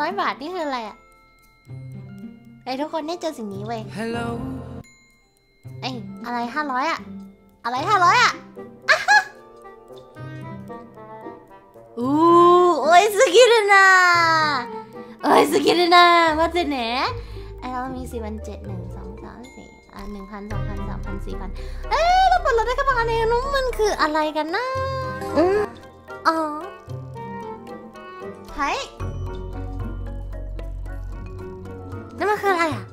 ร้อยบาทนี่คืออะไรอะไอ้ยทุกคนได้เจอสิ่งนี้เว้ย Hello เอ้ยอะไรห้าร้อยอะอะไรห้าร้อยอะอะฮะอู้โอ้ย skill นะโอ้ย skill นะมาจากไหนไอเรามีสี่พันเจ็ดหนึ่งสองสามสี่อะหนึ่งพันสองพันสามพันสี่พันเอ๊ะแล้วผลเราได้กระเป๋าอันนี้นู้นมันคืออะไรกันนะอืมอ๋อไฮ้ แล้วมันคืออะไรอะ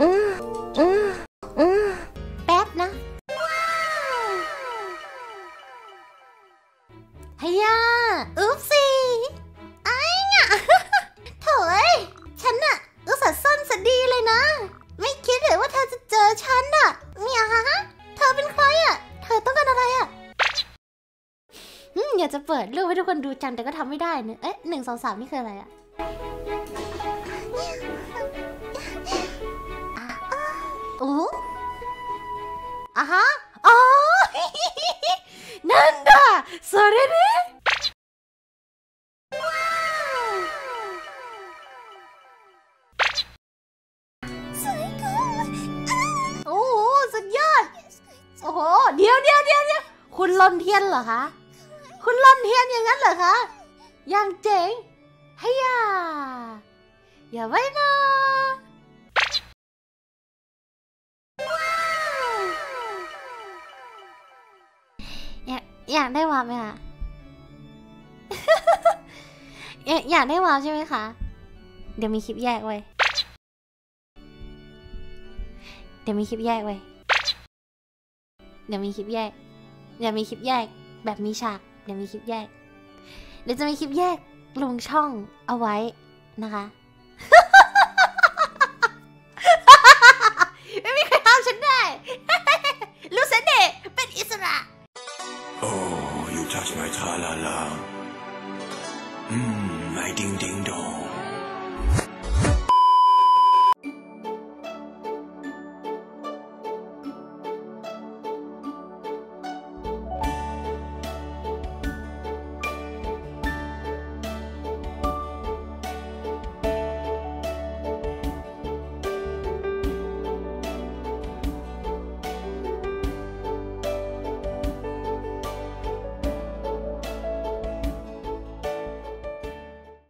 อืมอืมอืมแป๊บนะว้าวฮยอุ๊บ อืมอยากจะเปิดรูปให้ทุกคนดูจังแต่ก็ทำไม่ได้เนี่ยเอ๊ะหนึ่งสองสามนี่คืออะไรอ่ะ โอ้อะฮะอ๋อ なんだそれねว้าวสวยเกินโอ้โหสุดยอด โอ้โห เดี๋ยวเดี๋ยวเดี๋ยวเดี๋ยวคุณลนเทียนเหรอคะ คุณลนเทียนอย่างนั้นเหรอคะ อย่างเจ๋งเฮียอย่าไว้นะอยากอยากได้ warp ไหมคะอยากอยากได้ warp ใช่ไหมคะ เดี๋ยวมีคลิปแยกไว้ เดี๋ยวมีคลิปแยกไว้ เดี๋ยวมีคลิปแยก เดี๋ยวมีคลิปแยกแบบมีฉาก ดี๋ยวมีคลิปแยก เดี๋ยวจะมีคลิปแยกลงช่องเอาไว้นะคะ ไม่มีใครห้ามฉันได้ลูเซนเดเป็นอิสระ Oh, you touch my tra-la-la. Mmm, my ding-ding